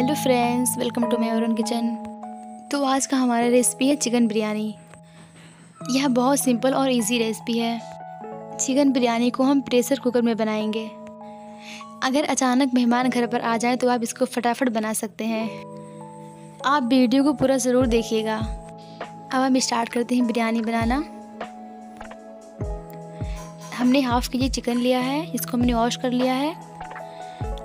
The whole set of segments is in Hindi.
Hello friends welcome to my Arun kitchen तो आज का हमारा रेसिपी है चिकन बिरयानी यह बहुत सिंपल और इजी रेसिपी है. चिकन बिरयानी को हम प्रेशर कुकर में बनाएँगे. अगर अचानक मेहमान घर पर आ जाए तो आप इसको फटाफट बना सकते हैं. आप वीडियो को पूरा ज़रूर देखिएगा. अब हम स्टार्ट करते हैं बिरयानी बनाना. हमने हाफ़ के जी चिकन लिया है, इसको हमने वॉश कर लिया है.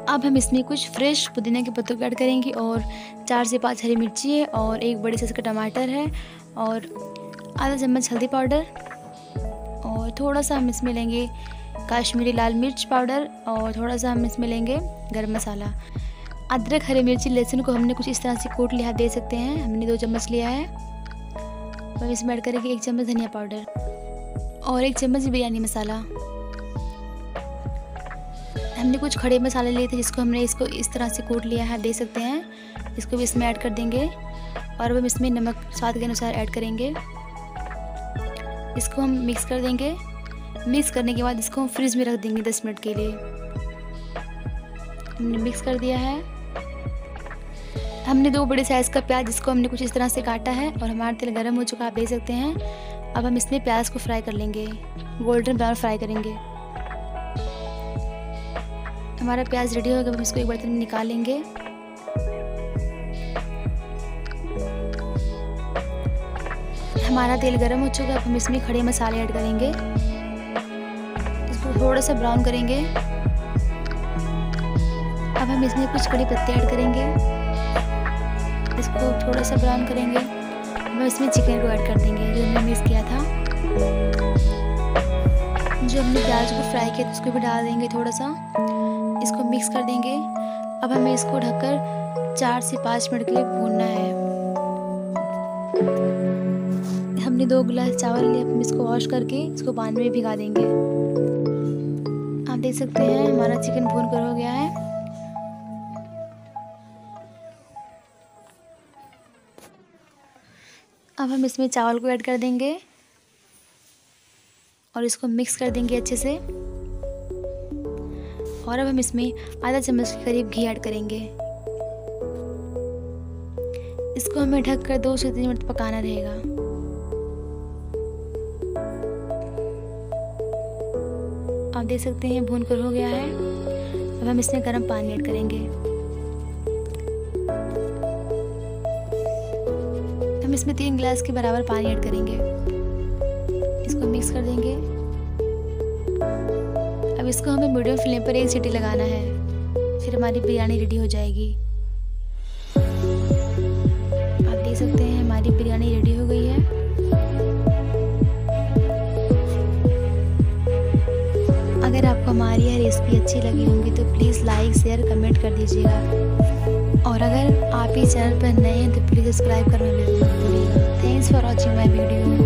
अब हम इसमें कुछ फ्रेश पुदीना के पत्तों को ऐड करेंगे और चार से पाँच हरी मिर्ची है और एक बड़े साइज़ का टमाटर है और आधा चम्मच हल्दी पाउडर और थोड़ा सा हम इसमें लेंगे काश्मीरी लाल मिर्च पाउडर और थोड़ा सा हम इसमें लेंगे गर्म मसाला। अदरक, हरी मिर्ची, लहसुन को हमने कुछ इस तरह से कोट लिया, दे सकते हैं। हमने दो चम्मच लिया है। हम इसमें ऐड करेंगे एक चम्मच धनिया पाउडर और एक चम्मच बिरयानी मसाला। हमने कुछ खड़े मसाले लिए थे जिसको हमने इसको इस तरह से कूट लिया है दे सकते हैं। इसको भी इसमें ऐड कर देंगे और हम इसमें नमक स्वाद के अनुसार ऐड करेंगे। इसको हम मिक्स कर देंगे। मिक्स करने के बाद इसको हम फ्रिज में रख देंगे दस मिनट के लिए। हमने मिक्स कर दिया है। हमने दो बड़े साइज़ का प्याज जिसको हमने कुछ इस तरह से काटा है और हमारा तेल गर्म हो चुका आप देख सकते हैं। अब हम इसमें प्याज को फ्राई कर लेंगे। गोल्डन ब्राउन फ्राई करेंगे। हमारा प्याज रेडी हो गया हम इसको एक बर्तन में निकाल लेंगे हमारा तेल गर्म हो चुका है, अब हम इसमें खड़े मसाले ऐड करेंगे। इसको थोड़ा सा ब्राउन करेंगे। अब हम इसमें कुछ कड़ी पत्ते ऐड करेंगे। इसको थोड़ा सा ब्राउन करेंगे। अब हम इसमें चिकन को ऐड कर देंगे, जो हमने मिक्स किया था। जो हमने प्याज को फ्राई किया था, उसको भी डाल देंगे थोड़ा सा। इसको मिक्स कर देंगे। अब हमें इसको ढककर चार से पाँच मिनट के लिए भूनना है। हमने दो गिलास चावल लिए हम इसको वॉश करके इसको पानी में भिगा देंगे। आप देख सकते हैं, हमारा चिकन भून कर हो गया है। अब हम इसमें चावल को ऐड कर देंगे और इसको मिक्स कर देंगे अच्छे से। और अब हम इसमें आधा चम्मच के करीब घी ऐड करेंगे। इसको हमें ढककर दो से तीन मिनट पकाना रहेगा। आप देख सकते हैं भून कर हो गया है। अब हम इसमें गर्म पानी ऐड करेंगे। हम इसमें तीन गिलास के बराबर पानी ऐड करेंगे। इसको मिक्स कर देंगे। अब इसको हमें मीडियम फ्लेम पर एक सीटी लगाना है। फिर हमारी बिरयानी रेडी हो जाएगी। आप देख सकते हैं हमारी बिरयानी रेडी हो गई है। अगर आपको हमारी यह रेसिपी अच्छी लगी होगी तो प्लीज़ लाइक शेयर कमेंट कर दीजिएगा। और अगर आप इस चैनल पर नए हैं तो प्लीज़ सब्सक्राइब करना बिल्कुल thanks for watching my video